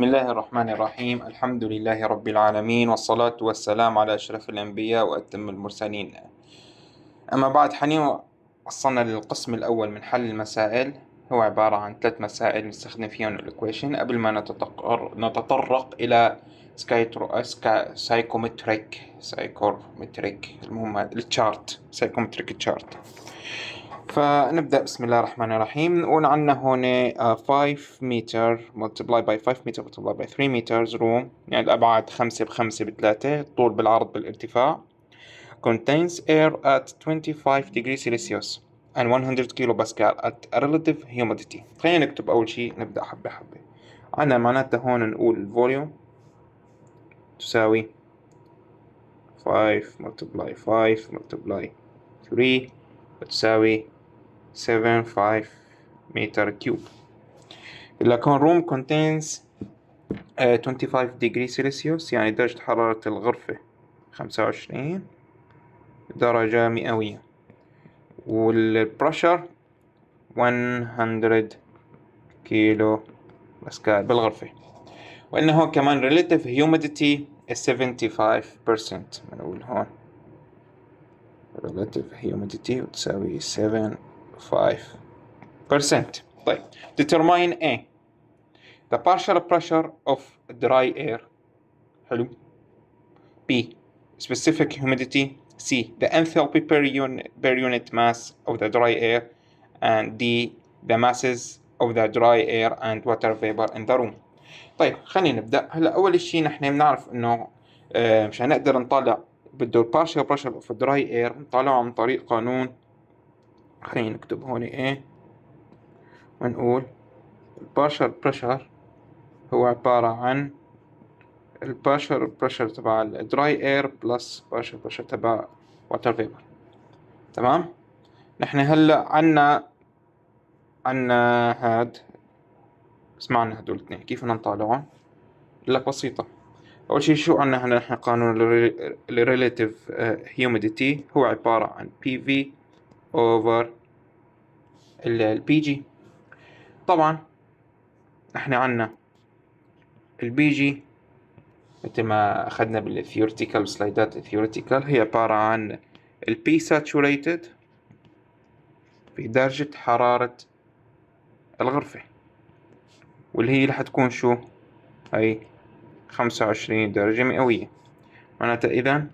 بسم الله الرحمن الرحيم. الحمد لله رب العالمين والصلاة والسلام على أشرف الأنبياء وأتم المرسلين. أما بعد حاليا وصلنا للقسم الأول من حل المسائل. هو عبارة عن ثلاث مسائل نستخدم فيهم ال equation. قبل ما نتطرق إلى psychrometric psychrometric المهم ال chart psychrometric chart فنبدأ. بسم الله الرحمن الرحيم. نقول عنا هون 5 متر multiply by 5 متر multiply by 3 meters room. يعني الأبعاد 5 بخمسة بثلاثة. الطول بالعرض بالارتفاع. Contains air at 25 degrees Celsius and 100 كيلو باسكال at relative humidity. خلينا نكتب أول شيء نبدأ حبة حبة. عنا معناتها هون نقول الفوليوم تساوي 5 multiply 5 multiply 3 بتساوي 7.5 meter cube. The اللاكون room contains uh, 25 degrees celsius يعني درجة حرارة الغرفة 25 درجة مئوية. والبرشر 100 كيلو باسكال بالغرفة. وإنه هون كمان relative humidity is 75% بنقول هون. relative humidity وتساوي 7 5% طيب determine A the partial pressure of dry air حلو B specific humidity C the enthalpy per unit, per unit mass of the dry air and D the masses of the dry air and water vapor in the room طيب خلينا نبدا هلا اول شيء نحن بنعرف انه مشان نقدر نطلع بده ال partial pressure of dry air نطلعه عن طريق قانون خلينا نكتب هون A ونقول ال partial pressure هو عبارة عن ال partial pressure تبع ال dry air plus partial pressure تبع water vapor تمام؟ نحن هلأ عنا عنا هاد اسمعنا هدول الاثنين كيف بدنا نطالعهم؟ لك بسيطة. أول شي شو عنا هنا نحن قانون ال relative humidity هو عبارة عن PV over ال PG طبعا نحن عنا ال PG مثل ما أخذنا بال theoretical سلايدات ال theoretical هي عبارة عن ال P saturated في درجة حرارة الغرفة واللي هي رح تكون شو؟ هاي خمسة وعشرين درجة مئوية. معناتها إذا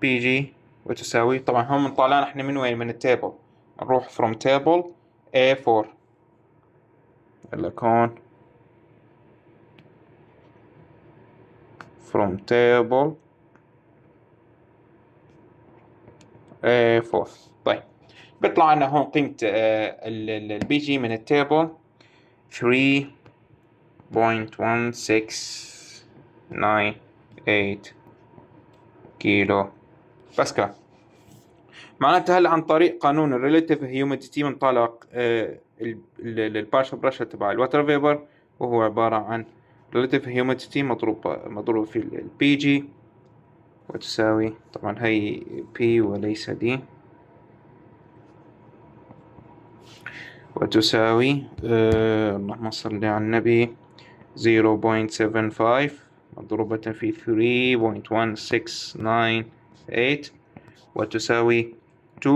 PG وتساوي. طبعا هم طالعين إحنا من وين؟ من ال table نروح from table A4 لك هون from table A4 طيب. بيطلع لنا هون قيمة ال PG من ال table 3 0.1698 كيلو باسكال معناتها هلا عن طريق قانون ال relative humidity بنطلع ال partial pressure تبع ال water vapor وهو عبارة عن relative humidity مضروب مضروب في ال PG وتساوي طبعا هي P وليس D وتساوي آه اللهم صل على النبي 0.75 مضروبة في 3.1698 وتساوي 2.37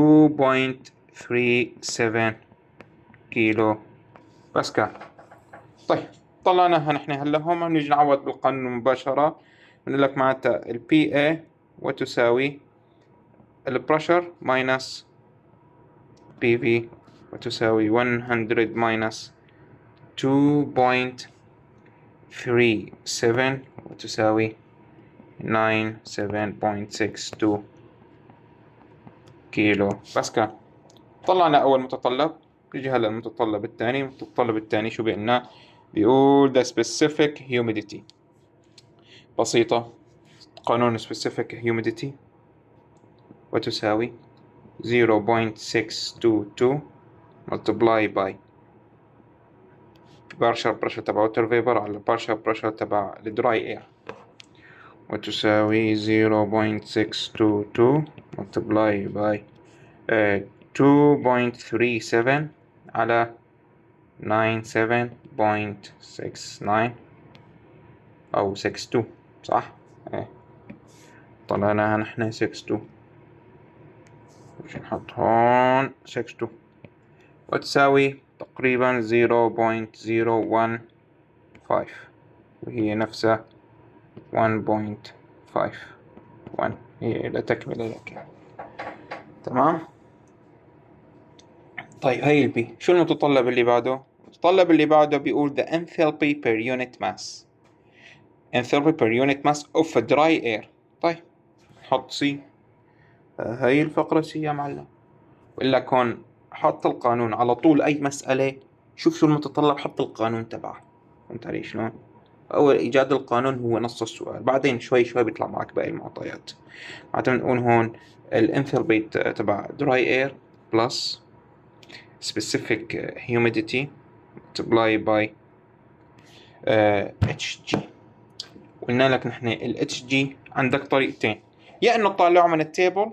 كيلو باسكال. طيب طلعناها نحن هلا هون نيجي نعوض بالقانون مباشرة. بنقول لك معناتها ال PA وتساوي ال pressure minus PV وتساوي 100 minus 2. 37 وتساوي 97.62 كيلو. باسكال طلعنا أول متطلب نيجي هلا المتطلب الثاني المتطلب الثاني شو بيقلنا بيقول the specific humidity. بسيطة قانون specific humidity. وتساوي 0.622 multiply by partial pressure تبع water vapor على partial pressure تبع الدراي air. وتساوي 0.622 multiply by uh, 2.37 على أو 62 صح؟ إيه. طلعناها نحن 62 مش نحط هون 62 وتساوي تقريبا 0.015 وهي نفسها 1.51 هي لا لك. تمام؟ طيب هاي ال B شو المتطلب اللي بعده؟ المتطلب اللي بعده بيقول the enthalpy per unit mass. enthalpy per unit mass of a dry air. طيب نحط C هاي الفقرة C يا معلم. بقول لك هون حط القانون على طول أي مسألة شوف شو المتطلب حط القانون تبعه. فهمت علي شلون؟ أول إيجاد القانون هو نص السؤال بعدين شوي شوي بيطلع معك باقي المعطيات. معناتها بنقول هون الانثالبي تبع dry air plus specific humidity multiply by uh, HG. قلنا لك نحن ال HG عندك طريقتين. يا إنه تطلعه من ال table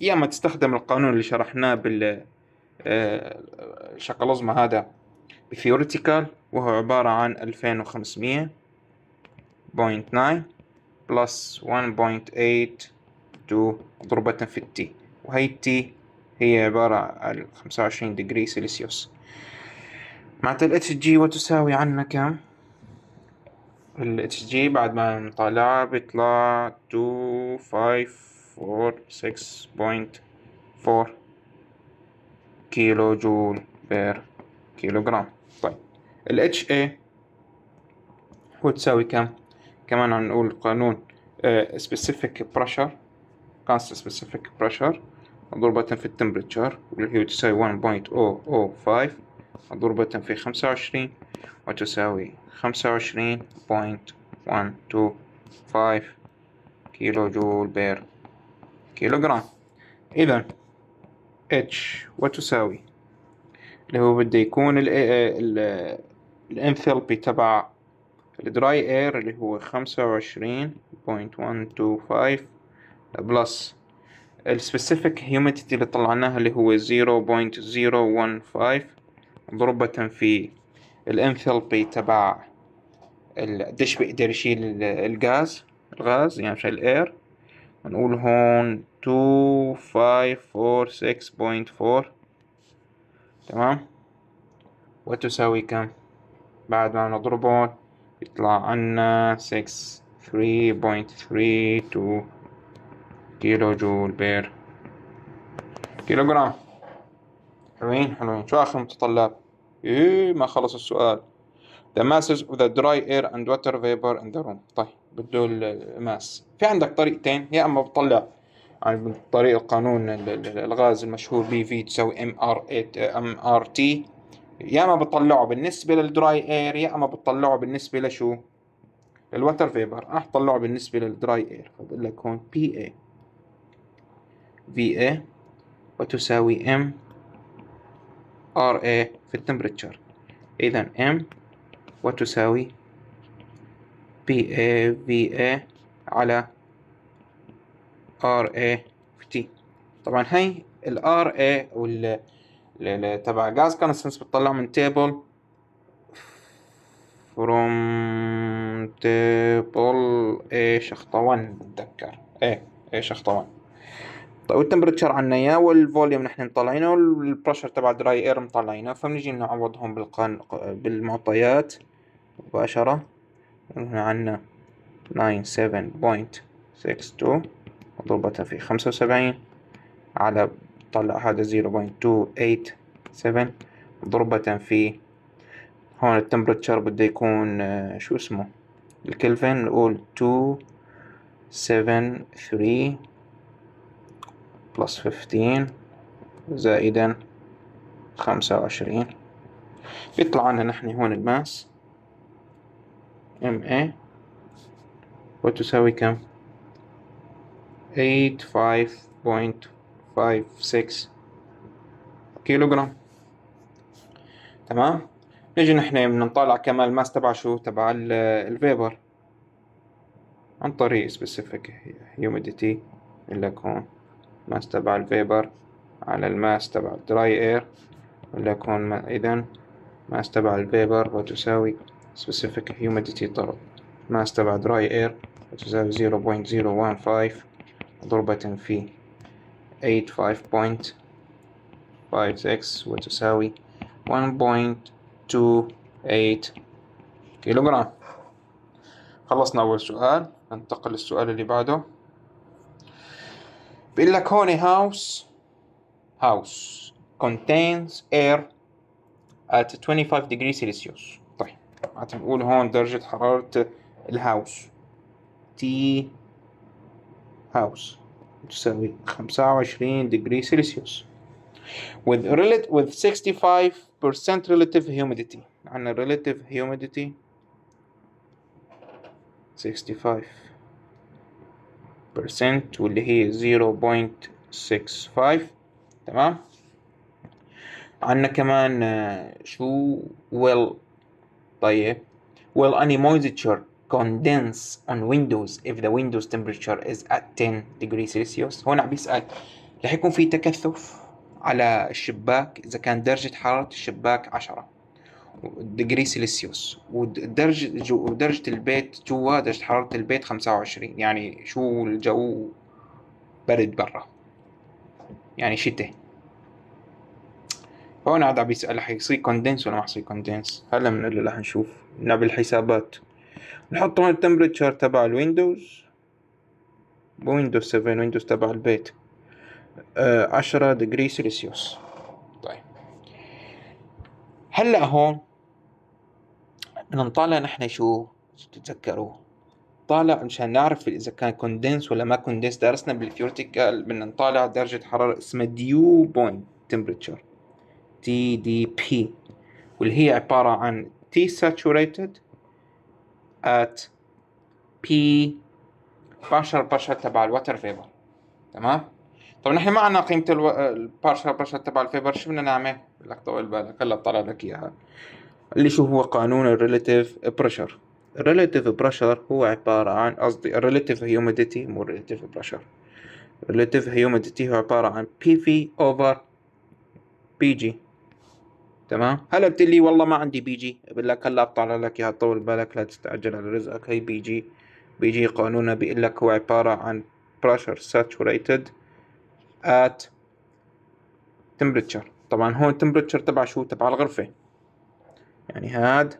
يا إما تستخدم القانون اللي شرحناه بال الشقلزمة آه، هذا ب theoretical وهو عبارة عن 2500 point 9 plus 1.82 ضربة في ال T وهي ال T هي عبارة عن 25 degree Celsius معناتها ال HG وتساوي عنا كم؟ ال HG بعد ما نطلعها بيطلع 2546.4 kilojoule per kilogram طيب ال HA هو تساوي كم؟ كمان عم نقول قانون specific pressure constant specific pressure مضروبة في ال temperature واللي هي تساوي 1.005 مضروبة في خمسة وعشرين وتساوي خمسة وعشرين point one two five kilojoule per كيلو جرام إذا H وتساوي اللي هو بده يكون الانثالبي تبع ال dry air اللي هو خمسة وعشرين point one two five plus ال specific humidity اللي طلعناها اللي هو zero point zero one five ضربة في الانثالبي تبع قديش بيقدر يشيل الغاز الغاز يعني مش ال air نقول هون two five four six point four تمام؟ وتساوي كم بعد ما نضربه. يطلع عنا six three point three two kilojoule per. kilogram حلوين حلوين. شو آخر متطلب؟ إيه ما خلص السؤال. The masses of the dry air and water vapor in the room. طيب بده ال mass في عندك طريقتين؟ يا أما بتطلع يعني طريق القانون الغاز المشهور بي في تساوي ام ار ام ار تي يا اما بتطلعه بالنسبة لل dry air يا اما بتطلعه بالنسبة لشو؟ ال water vapor. راح تطلعه بالنسبة لل dry air. فبقول لك هون PA VA وتساوي M RA في ال temperature. اذا M وتساوي PA VA على RA في T طبعا هاي ال RA وال تبع gas constants بتطلع من table from table A شخطة 1 بتذكر إيه A شخطة 1 طيب وال temperature عنا اياه وال volume نحن مطلعينه وال pressure تبع dry air مطلعينه. فبنجي نعوضهم بالقان بالمعطيات مباشرة. هنا عنا 97.62 مضروبة في خمسة وسبعين على طلع هذا 0.287 مضروبة في هون ال temperature بده يكون آه، شو اسمه؟ الكلفن نقول 273 plus 15 زائدا خمسة وعشرين. بيطلع عنا نحن هون ال mass MA وتساوي كم؟ 85.56 كيلو جرام تمام؟ نجي نحن بنطلع كمان ال mass تبع شو؟ تبع ال vapor عن طريق specific humidity اللي لك هون mass تبع ال vapor على ال mass تبع ال dry air اللي لك هون اذا mass تبع ال vapor وتساوي specific humidity ضرب mass تبع dry air وتساوي 0.015 ضربة في 85.56 وتساوي 1.28 كيلوغرام خلصنا أول سؤال. ننتقل للسؤال اللي بعده. بيقول لك هون house house contains air at 25 degree Celsius. طيب نقول هون درجة حرارة الهاوس تي هاوس تساوي 25 degree Celsius with relative with 65% relative humidity عندنا relative humidity 65 percent واللي هي 0.65 تمام عندنا كمان آه، شو well طيب will any moisture condense on windows if the windows temperature is at 10 degree Celsius. عم بيسأل رح يكون في تكثف على الشباك إذا كان درجة حرارة الشباك 10 degree Celsius ودرجة جو ودرجة البيت جوا درجة حرارة البيت 25 يعني شو الجو برد برا يعني شتاء. هون عاد عم بيسأل رح يصير condense ولا ما حيصير condense هلا بنقول له رح نشوف نعمل الحسابات. نحط هون ال temperature تبع ال windows windows 7 windows تبع البيت. آه 10 degree Celsius. طيب. هلأ هون بدنا نطالع نحن شو؟ تتذكروا؟ طالع مشان نعرف إذا كان condense ولا ما condense درسنا بال theoretical بدنا نطالع درجة حرارة اسمها dew point temperature TDP واللي هي عبارة عن T saturated at P partial pressure تبع ال water vapor تمام؟ طب نحن ما عنا قيمة ألو... ال partial pressure تبع ال vapor شو بدنا نعمل؟ لك طول بالك. هلا بطلع لك إياها. اللي شو هو قانون ال relative pressure ال relative pressure هو عبارة عن قصدي ال relative humidity مو ال relative pressure ال relative humidity هو عبارة عن PV over PG تمام؟ هلا بتقلي والله ما عندي Pg. بقول لك هلا بطلع لك اياها طول بالك لا تستعجل على رزقك. هي Pg. Pg قانونها بيقول لك هو عبارة عن pressure saturated at temperature. طبعا هون temperature تبع شو؟ تبع الغرفة. يعني هاد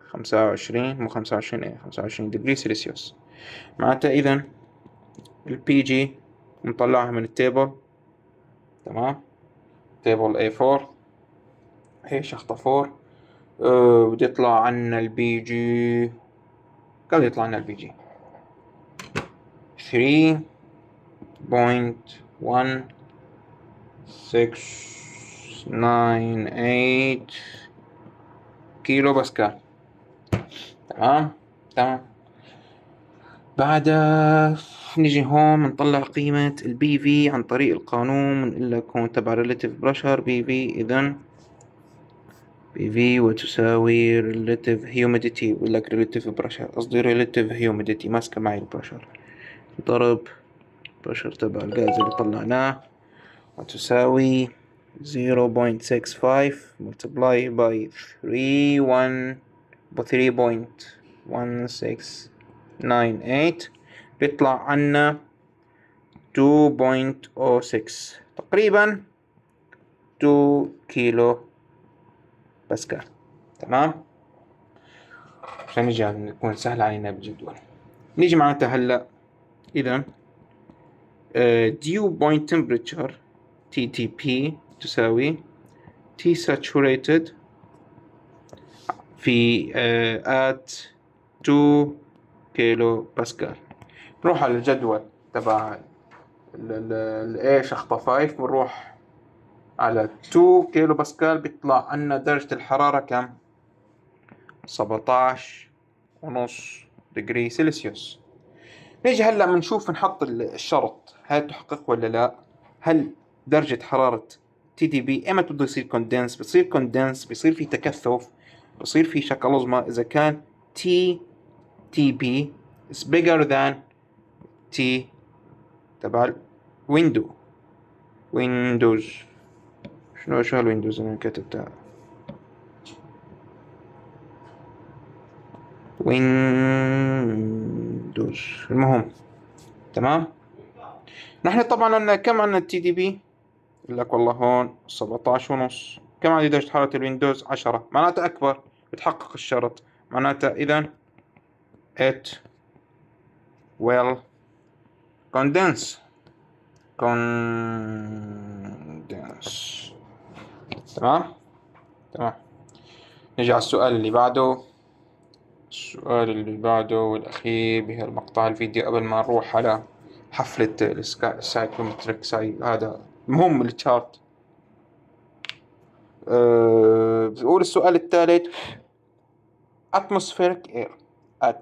خمسة وعشرين مو خمسة وعشرين إيه خمسة وعشرين degree Celsius معناتها اذا ال Pg مطلعها من ال table تمام؟ table A4 هي شخطة فور أه يطلع عنا ال Pg. كم يطلع عنا ال Pg؟ three point one six nine eight kilopascal تمام؟ تمام. بعدها نيجي هون بنطلع قيمة ال Pv عن طريق القانون لك هون تبع relative pressure Pv إذا Pv وتساوي relative humidity بقول لك relative pressure. قصدي relative humidity ماسكة معي ال pressure ضرب pressure تبع الغاز اللي طلعناه وتساوي 0.65 multiply by 3 1 3.1698 بيطلع عنا 2.06 تقريبا 2 كيلو باسكال تمام؟ عشان نجي نكون سهل علينا بالجدول نيجي معناتها هلا. اذا dew point temperature Tdp تساوي T saturated Pv at 2 كيلو باسكال نروح على الجدول تبع ال A شخطة 5 بنروح على 2 كيلو باسكال بيطلع عنا درجة الحرارة كم؟ 17 ونص degree Celsius. نيجي هلا بنشوف نحط الشرط. هل تحقق ولا لا؟ هل درجة حرارة Tdp ايمتى بده يصير condense بصير condense بصير في تكثف؟ بصير في شكلزمة إذا كان Tdp is bigger than T تبع ال window windows شنو شو هال windows اللي كتبتها windows. المهم تمام؟ نحن طبعا عندنا كم عندنا ال Tdp؟ يقول لك والله هون 17 ونص. كم عندي درجة حرارة الويندوز؟ 10 معناته أكبر. بتحقق الشرط. معناته إذا it will condense condense تمام؟ تمام. نجي على السؤال اللي بعده. السؤال اللي بعده والأخير بهالمقطع الفيديو قبل ما نروح على حفلة السايكومتريك ساي هذا مهم التشارت أه بقول السؤال الثالث. Atmospheric air at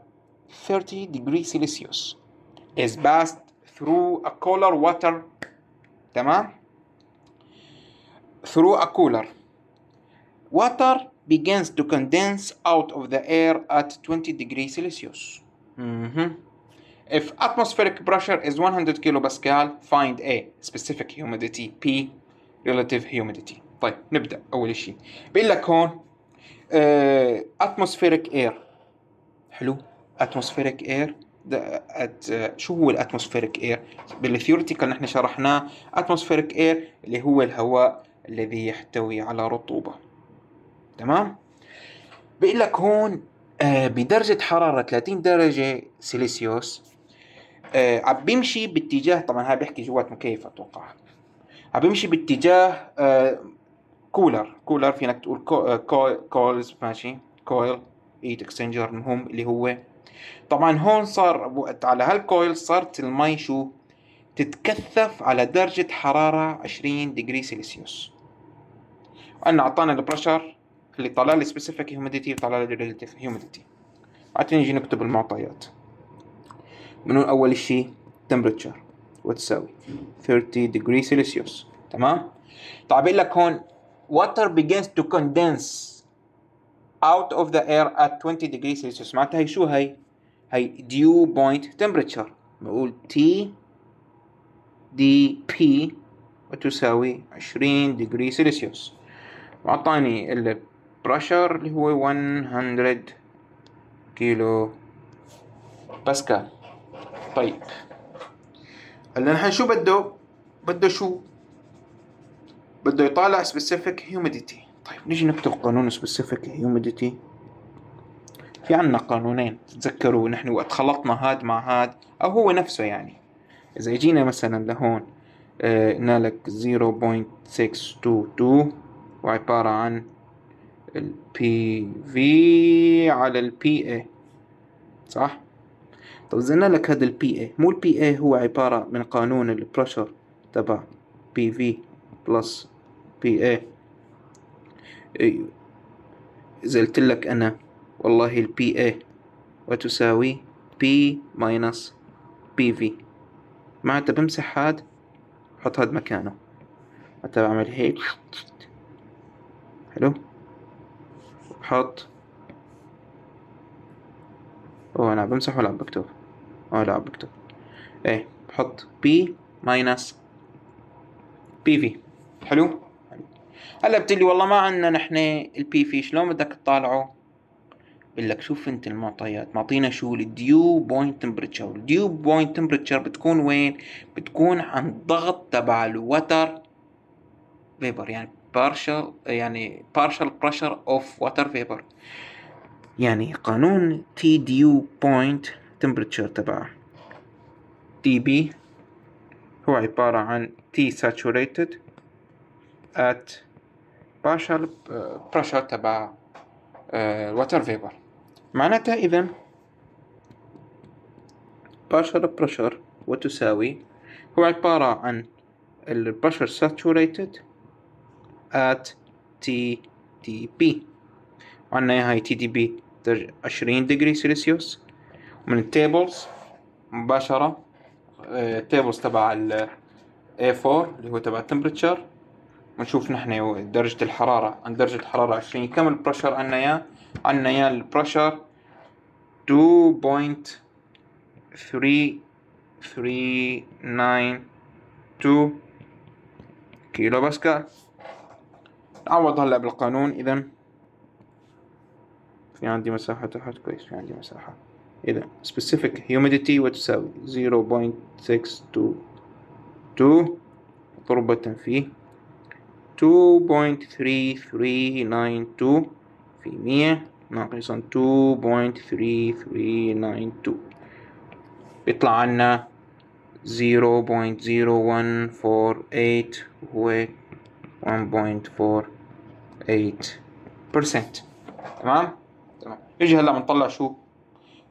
30 degrees Celsius is passed through a cooler water. تمام؟ Through a cooler water begins to condense out of the air at 20 degrees Celsius mm-hmm. if atmospheric pressure is 100 kilopascal find A specific humidity P relative humidity طيب نبدأ أول شيء بيقول لك هون uh, atmospheric air حلو ده at, شو هو ال atmospheric air بال theoretical نحن شرحناه atmospheric air اللي هو الهواء الذي يحتوي على رطوبة. تمام؟ بيقول لك هون آه بدرجة حرارة 30 درجة سيليسيوس آه عم بيمشي باتجاه طبعا هاي بيحكي جوات مكيف أتوقع. عم بيمشي باتجاه آه cooler. cooler فينك تقول coo coo coils ماشي؟ coil heat exchanger المهم اللي هو. طبعا هون صار على هال coil صارت المي شو؟ تتكثف على درجة حرارة 20 degree Celsius. وأنا أعطانا ال pressure اللي طلع لي specific humidity وطلع لي relative humidity بعدين نجي نكتب المعطيات. من أول شيء temperature. وتساوي 30 degree Celsius تمام؟ بقول لك هون water begins to condense out of the air at 20 degree Celsius. معناتها هي شو هي؟ هي dew point temperature. بقول T دي P. وتساوي 20 degree Celsius. وأعطاني البريشر اللي هو 100 كيلو. باسكال طيب. هلا نحن شو بده؟ بده شو؟ بده يطالع specific humidity. طيب نيجي نكتب قانون specific humidity. في عنا قانونين تتذكروا نحن وقت خلطنا هاد مع هاد أو هو نفسه يعني. إذا جينا مثلا لهون قلنا لك 0.622 وعبارة عن ال PV على ال PA صح؟ طب زلنا لك هذا ال PA مو ال PA هو عبارة من قانون ال pressure تبع PV plus PA إذا قلت لك أنا والله ال PA وتساوي P minus PV معناتها بمسح هاد بحط هاد مكانه. معناتها بعمل هيك. حلو. بحط أوه أنا بمسح ولا بكتب آه لا بكتب إيه بحط P minus PV حلو؟ هلا بتقلي والله ما عندنا نحن ال Pv شلون بدك تطالعه؟ بقول لك شوف أنت المعطيات. معطينا شو؟ ال dew point temperature ال dew point temperature بتكون وين؟ بتكون عند ضغط تبع ال water vapor يعني partial يعني partial pressure of water vapor يعني قانون T dew point temperature تبع Tdp هو عبارة عن T saturated at partial pressure تبع ال water vapor معناتها إذا partial pressure وتساوي هو عبارة عن ال pressure saturated at TDP وعنا هاي TDP عشرين degree Celsius من ال tables مباشرة ال tables تبع ال A4 اللي هو تبع ال temperature ونشوف نحن درجة الحرارة. عند درجة الحرارة عشرين. كم ال pressure عنا يا؟ عنا يا ال pressure 2.3392 كيلو باسكال. نعوض هلا بالقانون إذا في عندي مساحة تحت كويس في عندي مساحة. إذا specific humidity وتساوي 0.622 ضربة في 2.3392 في مية ناقصا 2.3392 يطلع عنا 0.0148 وهو 1.48% تمام؟ تمام. يجي هلا بنطلع شو؟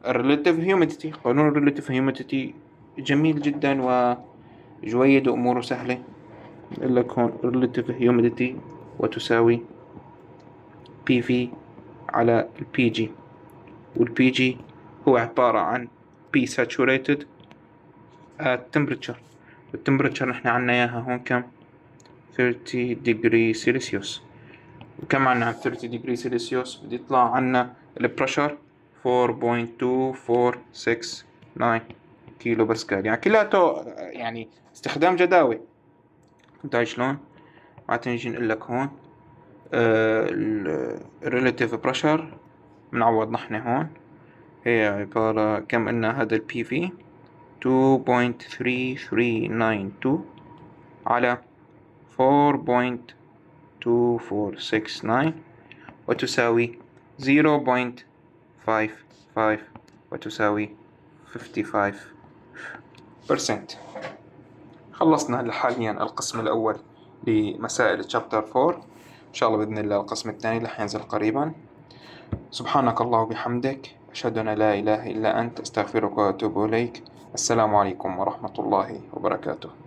ال relative humidity قانون ال relative humidity جميل جدا وجويد وأموره سهلة. بقول لك هون relative humidity وتساوي PV على ال PG وال PG هو عبارة عن saturated at temperature. ال temperature نحن عنا إياها هون كم؟ 30 degree celsius. وكم عنا؟ 30 degree celsius. بدي يطلع عنا ال pressure 4.2469 كيلو باسكال يعني كلياته يعني استخدام جداول فهمت شلون؟ معناتها نجي نقول لك هون. ال relative pressure بنعوض نحن هون. هي عبارة كم قلنا؟ هذا البي في 2.3392 على 4.2469 وتساوي 0.55 وتساوي 55% خلصنا حاليا القسم الأول لمسائل تشابتر 4 إن شاء الله بإذن الله القسم الثاني رح ينزل قريبا. سبحانك الله وبحمدك. أشهد أن لا إله إلا أنت. أستغفرك وأتوب إليك. السلام عليكم ورحمة الله وبركاته.